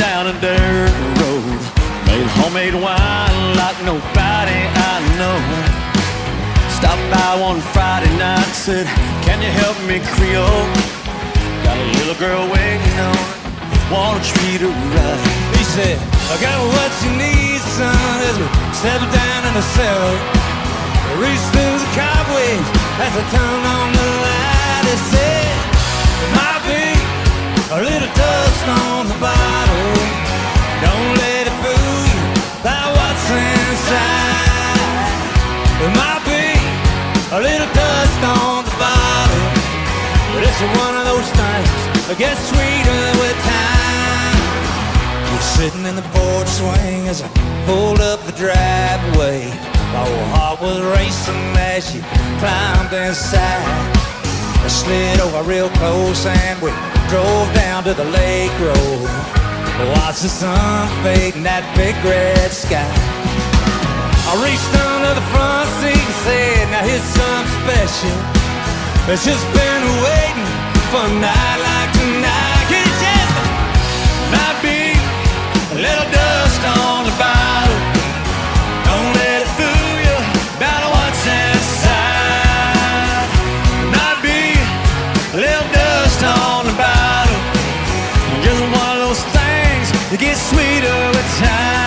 down a dirt road. Made homemade wine like nobody I know. Stopped by one Friday night, said, Can you help me Creole? Got a little girl waiting on, wanna treat her right. He said, I got what you need, son, as we settle down in the cellar. Reach through the cobwebs as I turn on the a little dust on the bottle, but it's one of those things that gets sweeter with time. You're sitting in the porch swing as I pulled up the driveway. My heart was racing as you climbed inside. I slid over real close and we drove down to the lake road. Watched the sun fade in that big red sky. I reached under the front seat special. It's just been waiting for a night like tonight. Can tell me? Might be a little dust on the bottle. Don't let it fool you about what's inside. Might be a little dust on the bottle. Just one of those things that get sweeter with time.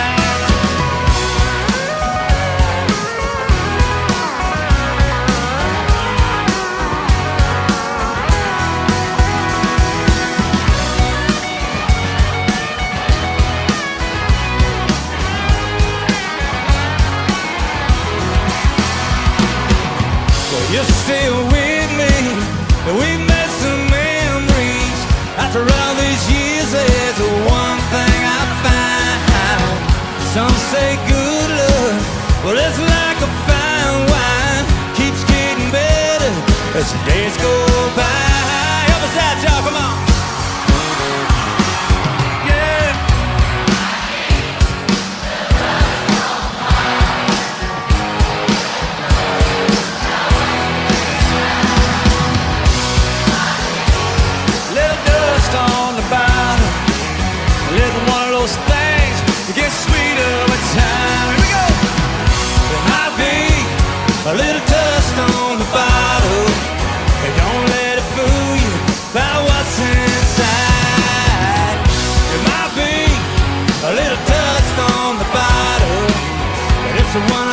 You're still with me. We made some memories. After all these years, there's one thing I found. Some say good love, well, it's like a fine wine. Keeps getting better as the days go by. Dust on the bottom. Little one of those things that get sweeter with time. Here we go. There might be a little dust on the bottle. But don't let it fool you by what's inside. There might be a little dust on the bottle. But it's the one